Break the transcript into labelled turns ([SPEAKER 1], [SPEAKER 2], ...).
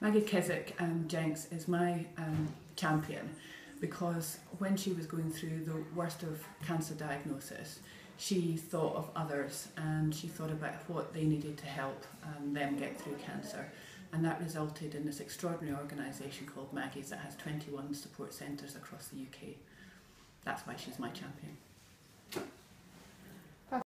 [SPEAKER 1] Maggie Keswick um, Jencks is my um, champion because when she was going through the worst of cancer diagnosis, she thought of others and she thought about what they needed to help um, them get through cancer. And that resulted in this extraordinary organisation called Maggie's that has 21 support centres across the UK. That's why she's my champion.